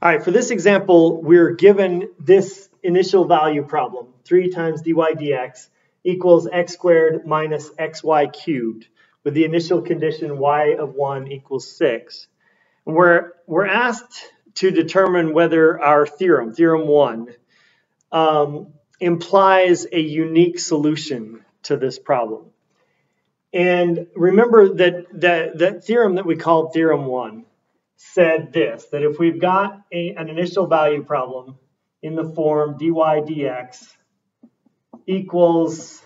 All right, for this example, we're given this initial value problem, 3 times dy dx equals x squared minus xy cubed, with the initial condition y of 1 equals 6. And we're, we're asked to determine whether our theorem, theorem 1, um, implies a unique solution to this problem. And remember that that, that theorem that we called theorem 1 said this, that if we've got a, an initial value problem in the form dy dx equals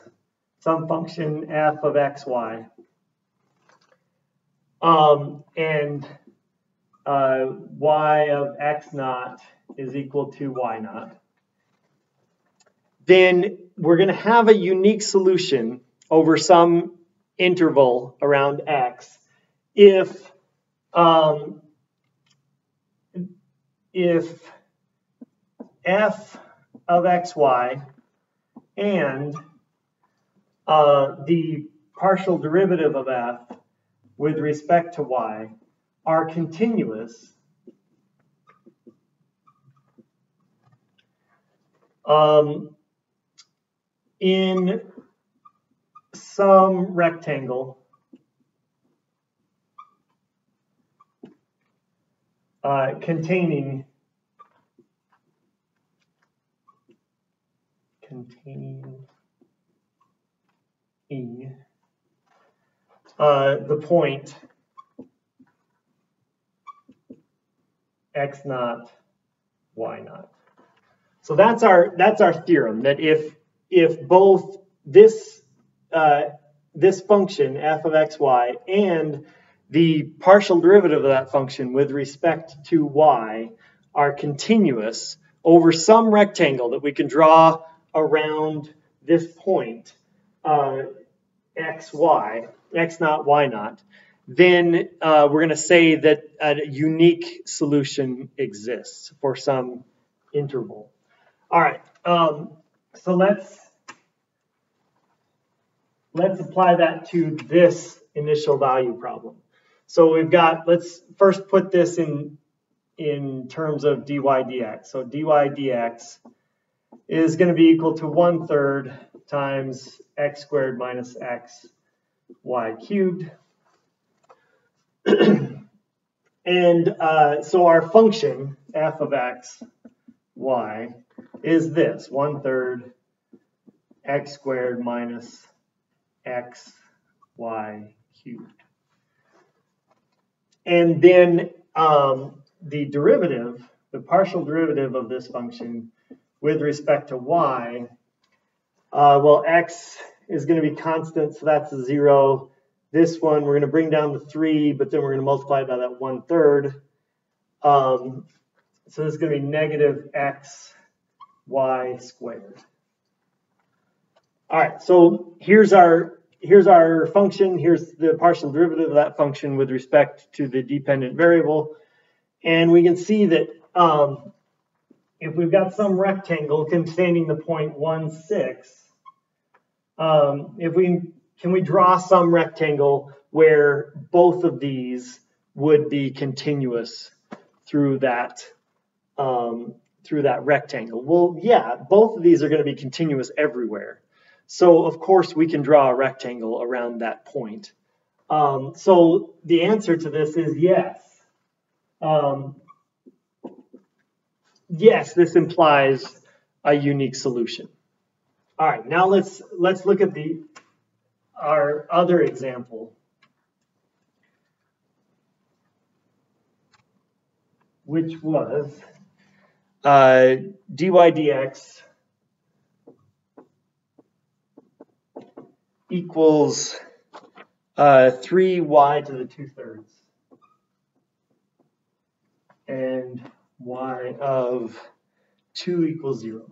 some function f of xy, um, and uh, y of x naught is equal to y naught, then we're going to have a unique solution over some interval around x if um, if f of xy and uh, the partial derivative of f with respect to y are continuous um, in some rectangle uh, containing containing uh, the point x naught y naught. So that's our that's our theorem that if if both this uh, this function f of xy and the partial derivative of that function with respect to y are continuous over some rectangle that we can draw around this point, uh, x, y, x naught, y naught, then uh, we're going to say that a unique solution exists for some interval. All right, um, so let's let's apply that to this initial value problem. So we've got, let's first put this in in terms of dy dx. So dy dx is going to be equal to 1 third times x squared minus x y cubed. and uh, so our function f of x y is this, 1 third x squared minus x y cubed. And then um, the derivative, the partial derivative of this function with respect to y, uh, well, x is going to be constant, so that's a 0. This one we're going to bring down to 3, but then we're going to multiply by that 1 third. Um, so this is going to be negative x y squared. All right, so here's our here's our function. Here's the partial derivative of that function with respect to the dependent variable. And we can see that um, if we've got some rectangle containing the point 1, 6, um, if we can we draw some rectangle where both of these would be continuous through that um, through that rectangle? Well, yeah, both of these are going to be continuous everywhere. So of course we can draw a rectangle around that point. Um, so the answer to this is yes. Um, yes, this implies a unique solution. All right, now let's let's look at the our other example, which was uh, dy dx equals uh, 3y to the 2 thirds. And y of 2 equals 0.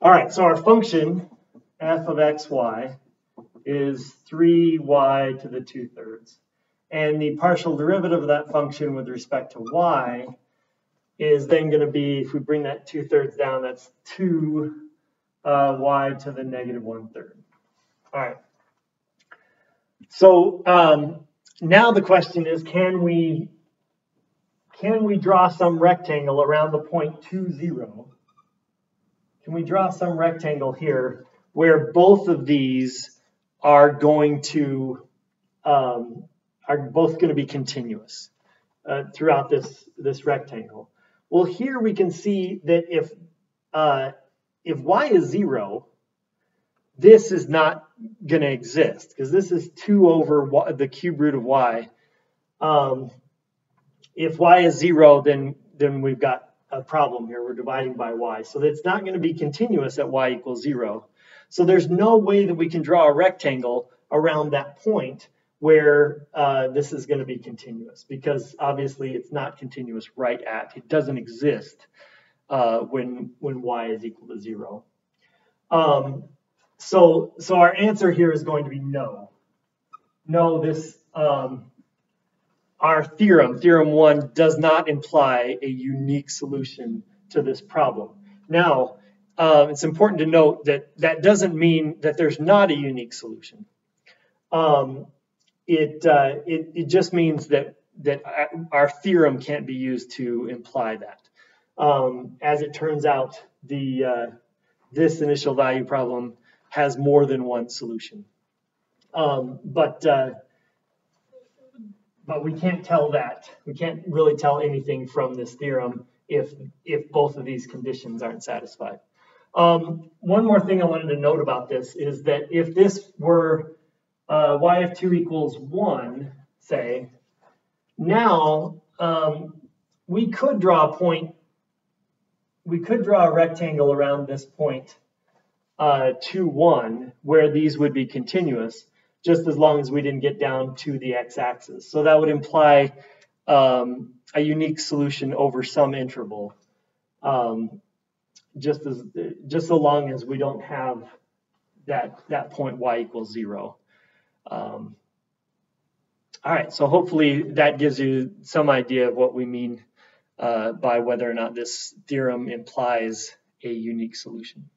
All right, so our function f of xy is 3y to the 2 thirds. And the partial derivative of that function with respect to y is then going to be, if we bring that 2 thirds down, that's 2 uh, y to the negative one third. All right. So um, now the question is, can we can we draw some rectangle around the point 2, 0? Can we draw some rectangle here where both of these are going to, um, are both going to be continuous uh, throughout this, this rectangle? Well, here we can see that if, uh, if y is 0, this is not going to exist because this is 2 over y, the cube root of y. Um, if y is 0, then, then we've got a problem here. We're dividing by y. So it's not going to be continuous at y equals 0. So there's no way that we can draw a rectangle around that point where uh, this is going to be continuous because obviously it's not continuous right at. It doesn't exist uh, when, when y is equal to 0. Um, so, so our answer here is going to be no. No, this um, our theorem, theorem one, does not imply a unique solution to this problem. Now, uh, it's important to note that that doesn't mean that there's not a unique solution. Um, it, uh, it, it just means that that our theorem can't be used to imply that. Um, as it turns out, the uh, this initial value problem has more than one solution. Um, but uh, but we can't tell that. We can't really tell anything from this theorem if if both of these conditions aren't satisfied. Um, one more thing I wanted to note about this is that if this were uh, y of 2 equals 1, say, now um, we could draw a point, we could draw a rectangle around this point uh, 2, 1, where these would be continuous just as long as we didn't get down to the x-axis. So that would imply um, a unique solution over some interval, um, just as just so long as we don't have that that point y equals zero. Um, all right, so hopefully that gives you some idea of what we mean uh, by whether or not this theorem implies a unique solution.